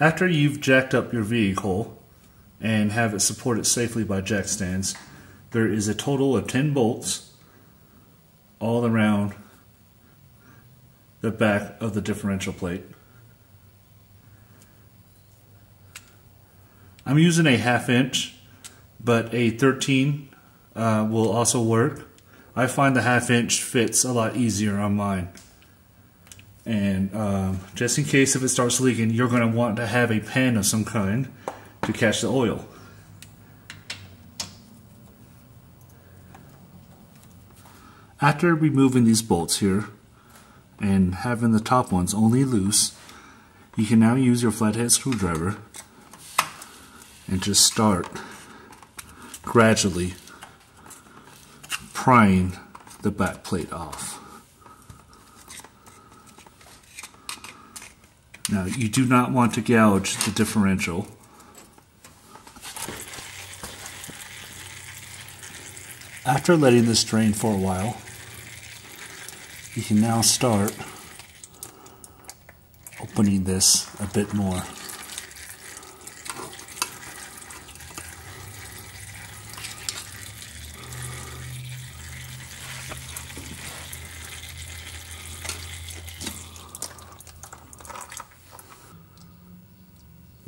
After you've jacked up your vehicle and have it supported safely by jack stands, there is a total of 10 bolts all around the back of the differential plate. I'm using a half inch, but a 13 uh, will also work. I find the half inch fits a lot easier on mine. And um, just in case if it starts leaking, you're going to want to have a pan of some kind to catch the oil. After removing these bolts here and having the top ones only loose, you can now use your flathead screwdriver and just start gradually prying the back plate off. Now you do not want to gouge the differential. After letting this drain for a while, you can now start opening this a bit more.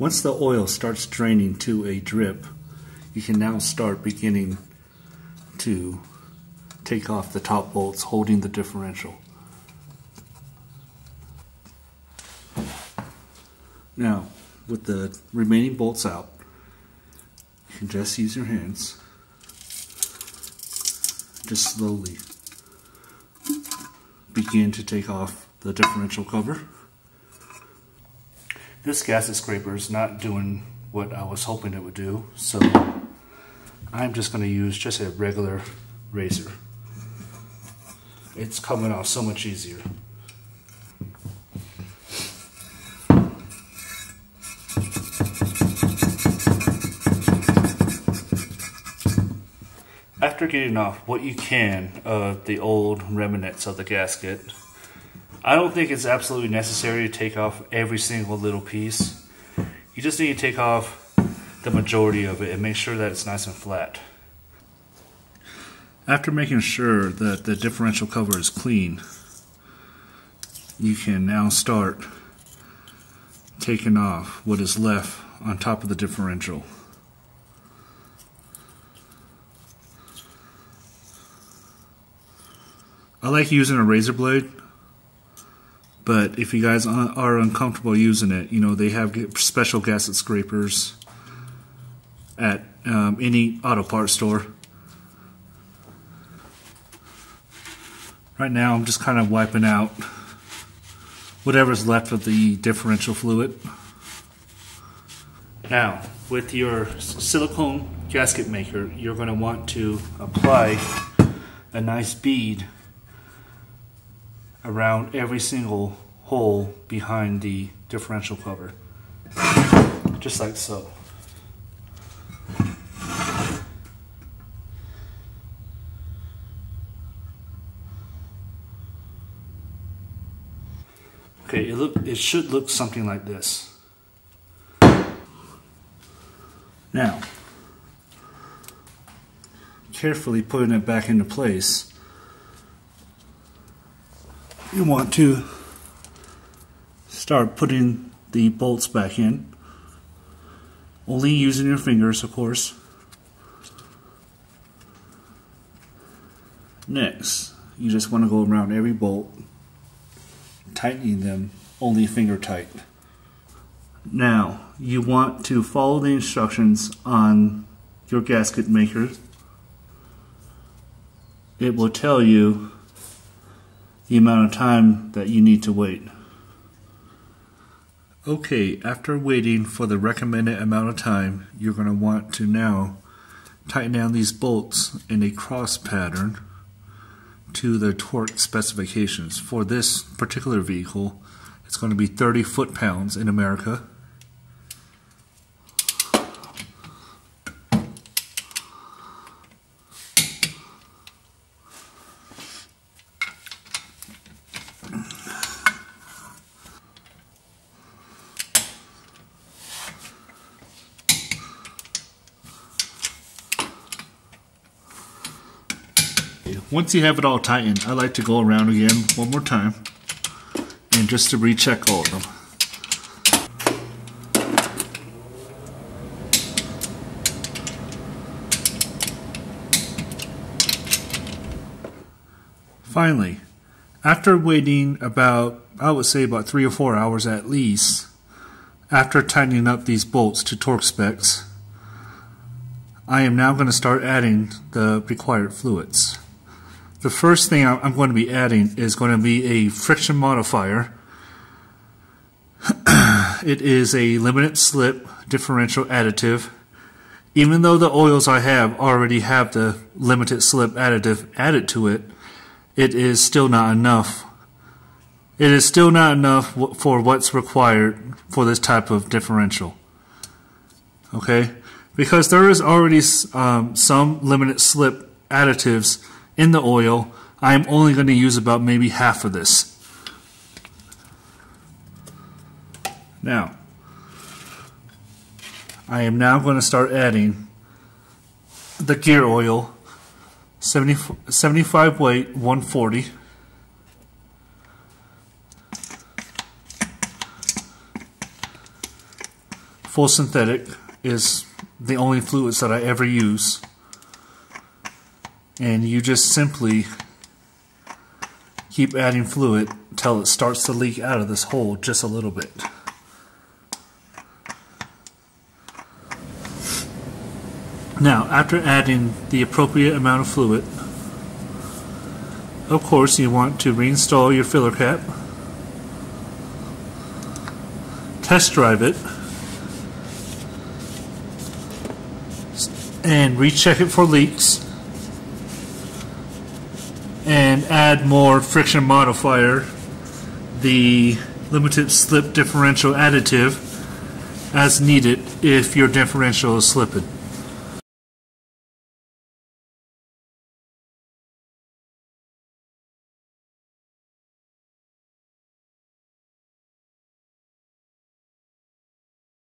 Once the oil starts draining to a drip, you can now start beginning to take off the top bolts holding the differential. Now, with the remaining bolts out, you can just use your hands, just slowly begin to take off the differential cover. This gasket scraper is not doing what I was hoping it would do, so I'm just going to use just a regular razor. It's coming off so much easier. After getting off what you can of the old remnants of the gasket, I don't think it's absolutely necessary to take off every single little piece. You just need to take off the majority of it and make sure that it's nice and flat. After making sure that the differential cover is clean, you can now start taking off what is left on top of the differential. I like using a razor blade but if you guys are uncomfortable using it, you know, they have special gasket scrapers at um, any auto parts store. Right now, I'm just kind of wiping out whatever's left of the differential fluid. Now, with your silicone gasket maker, you're going to want to apply a nice bead around every single hole behind the differential cover. Just like so. Okay, it look it should look something like this. Now, carefully putting it back into place you want to start putting the bolts back in. Only using your fingers, of course. Next, you just want to go around every bolt, tightening them only finger tight. Now, you want to follow the instructions on your gasket maker. It will tell you the amount of time that you need to wait. Okay, after waiting for the recommended amount of time, you're going to want to now tighten down these bolts in a cross pattern to the torque specifications. For this particular vehicle, it's going to be 30 foot-pounds in America. Once you have it all tightened, I like to go around again one more time and just to recheck all of them. Finally, after waiting about, I would say about three or four hours at least, after tightening up these bolts to torque specs, I am now going to start adding the required fluids. The first thing I'm going to be adding is going to be a friction modifier. it is a limited slip differential additive. Even though the oils I have already have the limited slip additive added to it, it is still not enough. It is still not enough for what's required for this type of differential. Okay? Because there is already um, some limited slip additives in the oil, I am only going to use about maybe half of this. Now, I am now going to start adding the gear oil 70, 75 weight 140 full synthetic is the only fluids that I ever use and you just simply keep adding fluid until it starts to leak out of this hole just a little bit. Now, after adding the appropriate amount of fluid, of course you want to reinstall your filler cap, test drive it, and recheck it for leaks, and add more friction modifier, the limited slip differential additive, as needed if your differential is slipping.